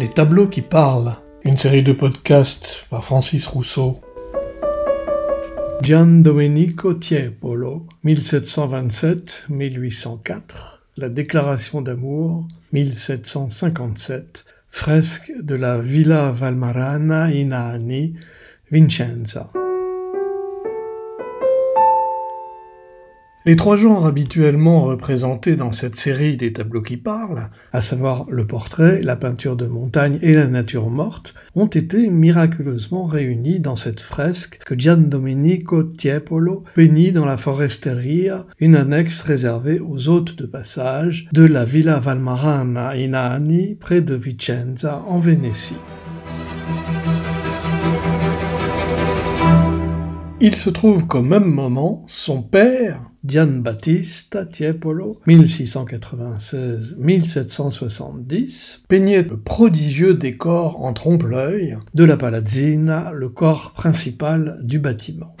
Les tableaux qui parlent, une série de podcasts par Francis Rousseau. Gian Domenico Tiepolo, 1727-1804, La Déclaration d'amour, 1757, fresque de la Villa Valmarana in Ani, Vincenza. Les trois genres habituellement représentés dans cette série des tableaux qui parlent, à savoir le portrait, la peinture de montagne et la nature morte, ont été miraculeusement réunis dans cette fresque que Gian Domenico Tiepolo peignit dans la Foresteria, une annexe réservée aux hôtes de passage de la Villa Valmarana in Ani, près de Vicenza, en Vénétie. Il se trouve qu'au même moment, son père, Gian Battista Tiepolo, 1696-1770, peignait le prodigieux décor en trompe-l'œil de la Palazzina, le corps principal du bâtiment.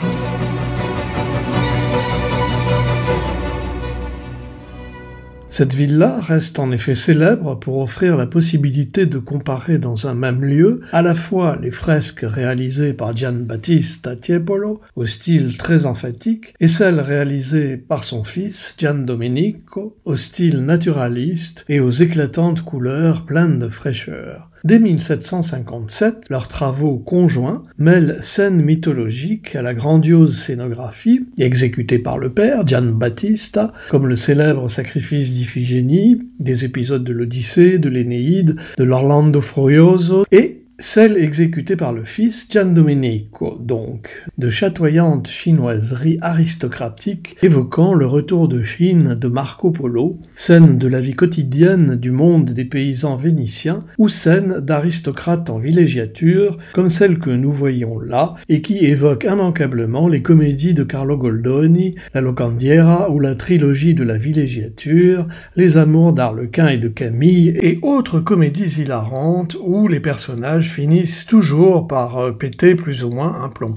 Cette villa reste en effet célèbre pour offrir la possibilité de comparer dans un même lieu à la fois les fresques réalisées par Gian Battista Tiepolo au style très emphatique et celles réalisées par son fils Gian Domenico au style naturaliste et aux éclatantes couleurs pleines de fraîcheur. Dès 1757, leurs travaux conjoints mêlent scènes mythologiques à la grandiose scénographie, exécutée par le père, Gian Battista, comme le célèbre sacrifice d'Iphigénie, des épisodes de l'Odyssée, de l'Énéide, de l'Orlando Furioso, et celle exécutée par le fils Gian Domenico, donc, de chatoyantes chinoiseries aristocratiques évoquant le retour de Chine de Marco Polo, scène de la vie quotidienne du monde des paysans vénitiens, ou scène d'aristocrates en villégiature, comme celle que nous voyons là, et qui évoque immanquablement les comédies de Carlo Goldoni, la Locandiera ou la trilogie de la villégiature, les amours d'Arlequin et de Camille, et autres comédies hilarantes où les personnages finissent toujours par euh, péter plus ou moins un plomb.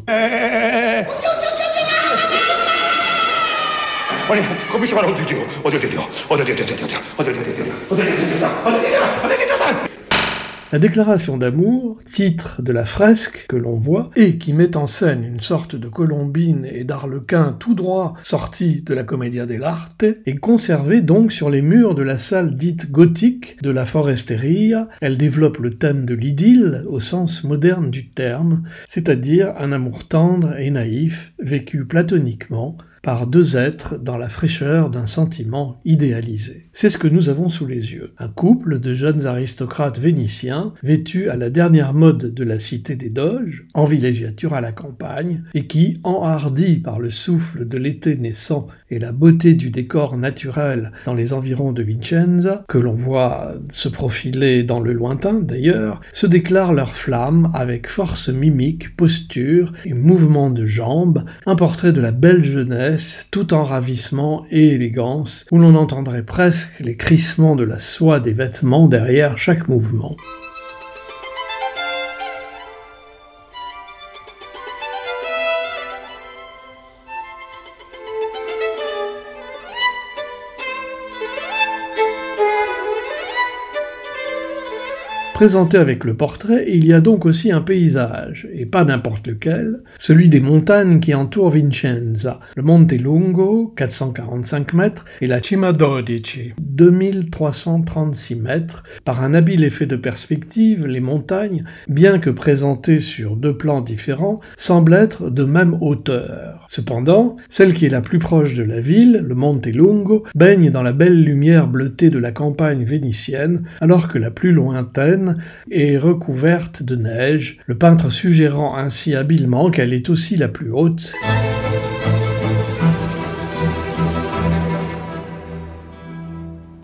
La déclaration d'amour, titre de la fresque que l'on voit, et qui met en scène une sorte de colombine et d'arlequin tout droit sorti de la Commedia dell'arte, est conservée donc sur les murs de la salle dite gothique de la Foresteria. Elle développe le thème de l'idylle au sens moderne du terme, c'est-à-dire un amour tendre et naïf, vécu platoniquement, par deux êtres dans la fraîcheur d'un sentiment idéalisé. C'est ce que nous avons sous les yeux. Un couple de jeunes aristocrates vénitiens, vêtus à la dernière mode de la cité des Doges, en villégiature à la campagne, et qui, enhardis par le souffle de l'été naissant et la beauté du décor naturel dans les environs de Vicenza, que l'on voit se profiler dans le lointain d'ailleurs, se déclarent leur flamme avec force mimique, posture et mouvement de jambes, un portrait de la belle jeunesse tout en ravissement et élégance, où l'on entendrait presque les crissements de la soie des vêtements derrière chaque mouvement. Présenté avec le portrait, il y a donc aussi un paysage, et pas n'importe lequel, celui des montagnes qui entourent Vincenza, le Monte Lungo, 445 mètres, et la Cima Dodici, 2336 mètres. Par un habile effet de perspective, les montagnes, bien que présentées sur deux plans différents, semblent être de même hauteur. Cependant, celle qui est la plus proche de la ville, le Monte Lungo, baigne dans la belle lumière bleutée de la campagne vénitienne, alors que la plus lointaine et recouverte de neige, le peintre suggérant ainsi habilement qu'elle est aussi la plus haute.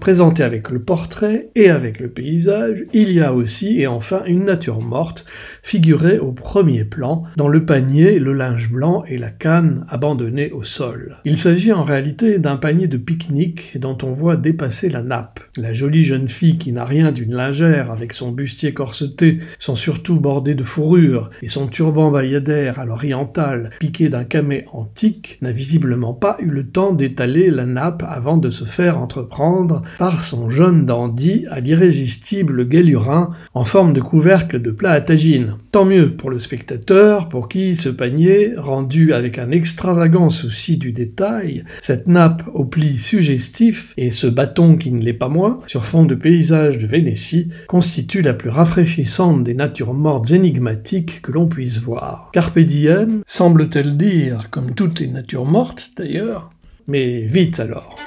Présenté avec le portrait et avec le paysage, il y a aussi et enfin une nature morte, figurée au premier plan, dans le panier, le linge blanc et la canne abandonnés au sol. Il s'agit en réalité d'un panier de pique-nique dont on voit dépasser la nappe. La jolie jeune fille qui n'a rien d'une lingère avec son bustier corseté, son surtout bordé de fourrure et son turban bayadère à l'oriental piqué d'un camé antique n'a visiblement pas eu le temps d'étaler la nappe avant de se faire entreprendre par son jeune dandy à l'irrésistible guélurin en forme de couvercle de plat à tagine. Tant mieux pour le spectateur, pour qui ce panier, rendu avec un extravagant souci du détail, cette nappe au pli suggestif et ce bâton qui ne l'est pas moins, sur fond de paysage de Vénétie, constitue la plus rafraîchissante des natures mortes énigmatiques que l'on puisse voir. Carpe semble-t-elle dire, comme toutes les natures mortes d'ailleurs, mais vite alors.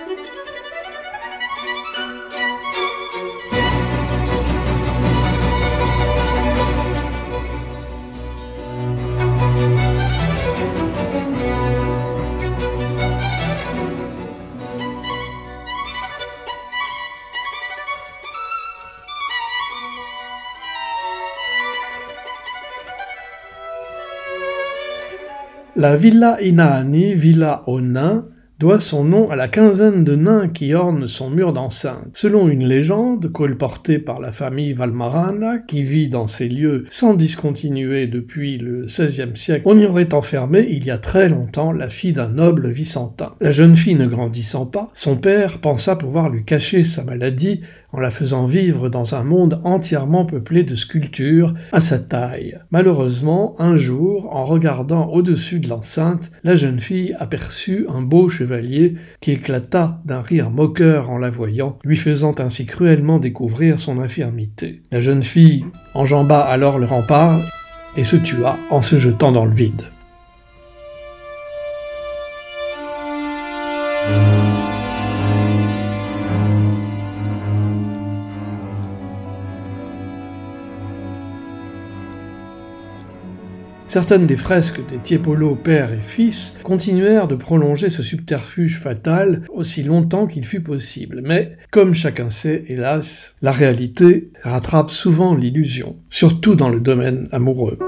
La Villa Inaani, villa aux nains, doit son nom à la quinzaine de nains qui ornent son mur d'enceinte. Selon une légende, colportée par la famille Valmarana, qui vit dans ces lieux sans discontinuer depuis le XVIe siècle, on y aurait enfermé il y a très longtemps la fille d'un noble vicentin. La jeune fille ne grandissant pas, son père pensa pouvoir lui cacher sa maladie en la faisant vivre dans un monde entièrement peuplé de sculptures à sa taille. Malheureusement, un jour, en regardant au-dessus de l'enceinte, la jeune fille aperçut un beau qui éclata d'un rire moqueur en la voyant, lui faisant ainsi cruellement découvrir son infirmité. La jeune fille enjamba alors le rempart et se tua en se jetant dans le vide. Certaines des fresques des Tiepolo père et fils continuèrent de prolonger ce subterfuge fatal aussi longtemps qu'il fut possible. Mais, comme chacun sait, hélas, la réalité rattrape souvent l'illusion, surtout dans le domaine amoureux.